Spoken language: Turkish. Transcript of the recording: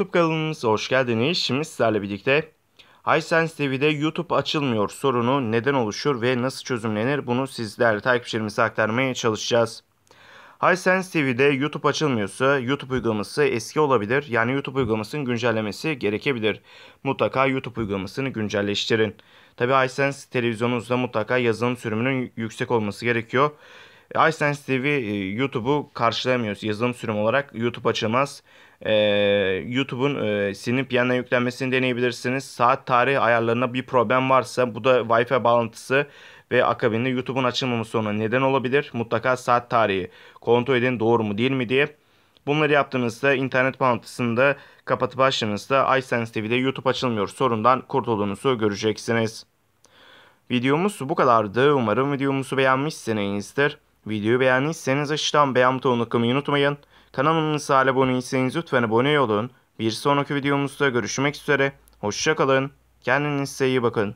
YouTube kanalımıza hoş geldiniz. Şimdi sizlerle birlikte Hisense TV'de YouTube açılmıyor sorunu neden oluşur ve nasıl çözümlenir bunu sizlerle takipçilerimize aktarmaya çalışacağız. Hisense TV'de YouTube açılmıyorsa YouTube uygulaması eski olabilir. Yani YouTube uygulamasının güncellemesi gerekebilir. Mutlaka YouTube uygulamasını güncelleştirin. Tabi Hisense televizyonunuzda mutlaka yazılım sürümünün yüksek olması gerekiyor. iSense TV e, YouTube'u karşılayamıyor. Yazılım sürüm olarak YouTube açılmaz. Ee, YouTube'un e, silinip yüklenmesini deneyebilirsiniz. Saat tarih ayarlarına bir problem varsa bu da Wi-Fi bağlantısı ve akabinde YouTube'un açılmaması sonra neden olabilir. Mutlaka saat tarihi kontrol edin doğru mu değil mi diye. Bunları yaptığınızda internet bağlantısını da kapatıp açtığınızda iSense TV'de YouTube açılmıyor sorundan kurtulduğunuzu göreceksiniz. Videomuz bu kadardı. Umarım videomuzu beğenmişsinizdir. Videoyu beğendiyseniz aşağıdan beğen butonuna tıklamayı unutmayın. Kanalımıza abone değilseniz lütfen abone olun. Bir sonraki videomuzda görüşmek üzere. Hoşçakalın. Kendinize iyi bakın.